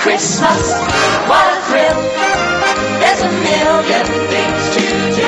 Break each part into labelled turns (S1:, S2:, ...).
S1: Christmas, what a thrill. There's a million things to do.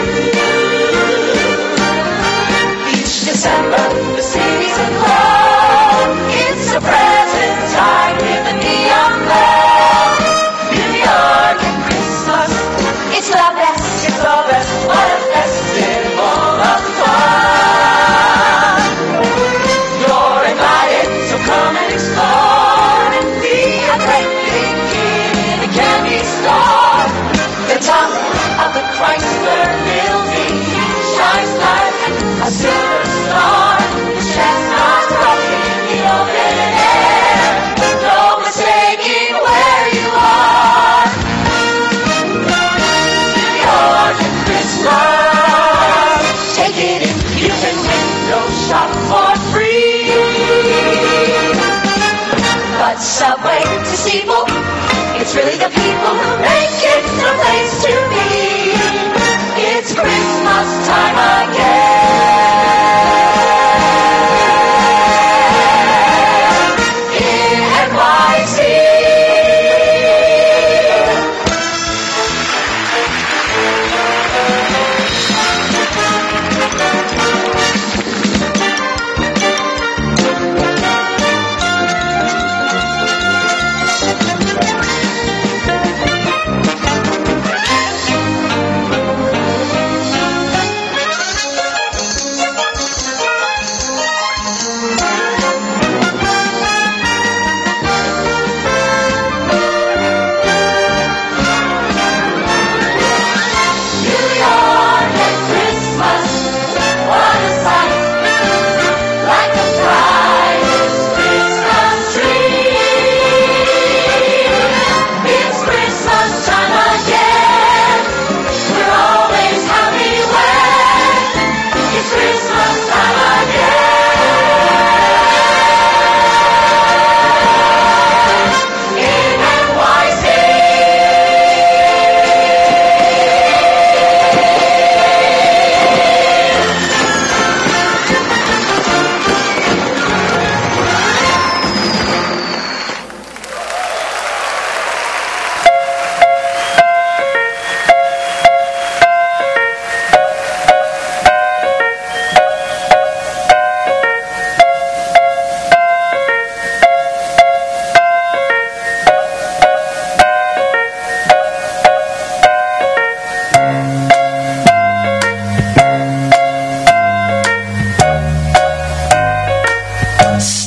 S1: subway to steeple. It's really the people who make it the place to be. It's Christmas time again.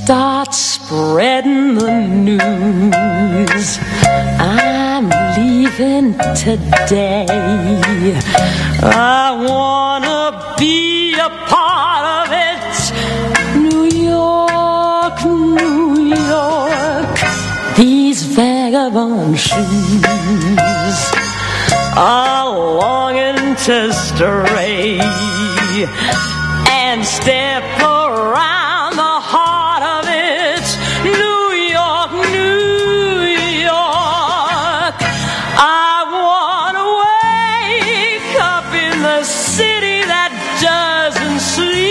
S2: Start spreading the news. I'm leaving today. I wanna be a part of it. New York, New York. These vagabond shoes are longing to stray and step around city that doesn't sleep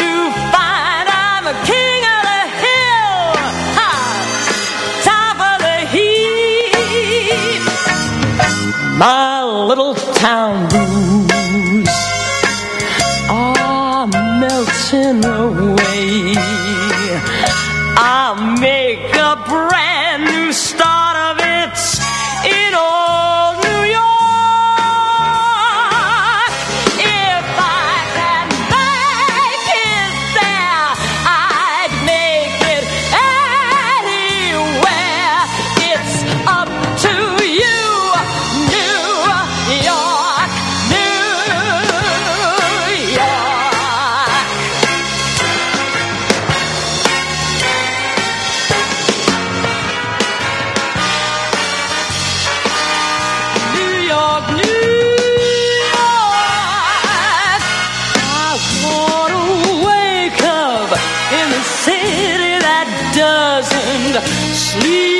S2: to find I'm a king of the hill, ha, top of the heap. My little town sleep.